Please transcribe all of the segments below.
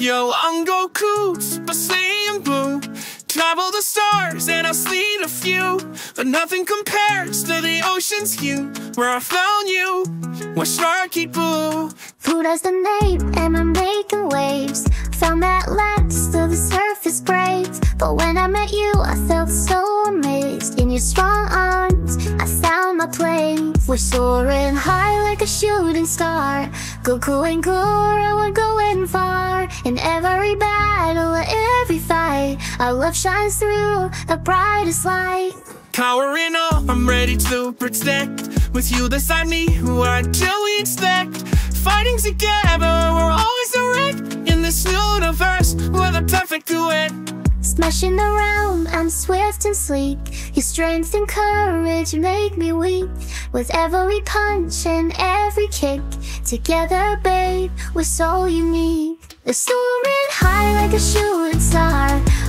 Yo, I'm Goku, Super Saiyan Blue. Travel the stars and I've seen a few, but nothing compares to the ocean's hue where I found you. Where Sharky Boo. Who does the name? Am I'm making waves? Found that last to the surface breaks. But when I met you, I felt so amazed. In your strong arms, We're soaring high like a shooting star. Goku and Gura are going far. In every battle, every fight, our love shines through the brightest light. Cowering up, I'm ready to protect. With you beside me, what do we expect? Fighting together, we're always a wreck. In this universe, we're the perfect duet. Smashing the around, I'm swift and sleek Your strength and courage make me weak. With every punch and every kick Together, babe, we're so unique. We're soaring high like a shooting star.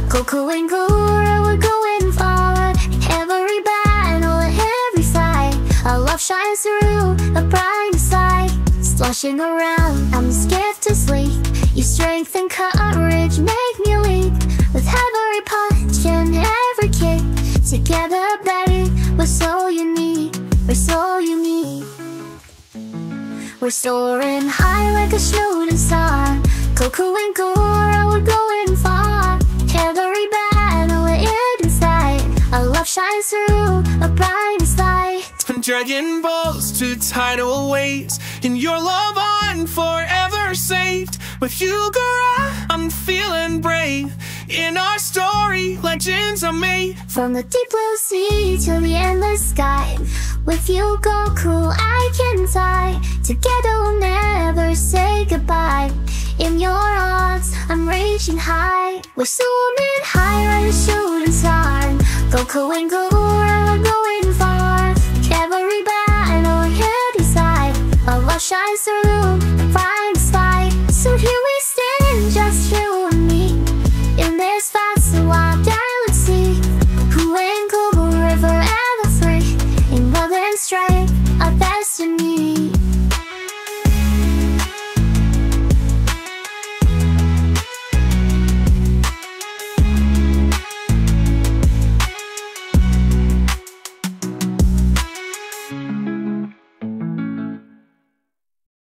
Goku and Gura, we're going far. Every battle, and every fight Our love shines through the brightest light Sloshing around, I'm scared to sleep. Your strength and courage make Together, baby, we're so unique. We're so unique. We're soaring high like a shooting star. Coco and Gura, we're going far. Every battle, we're inside. Our love shines through a brightest light. From Dragon Balls to tidal waves In your love I'm forever saved. With you, girl, I'm feeling brave In our story, legends are made. From the deep blue sea to the endless sky With you, Goku, I can fly. Together we'll never say goodbye. In your arms, I'm reaching high. We're soaring high like a shooting star. Goku and Gura are going far. Every battle, every side Our love shines through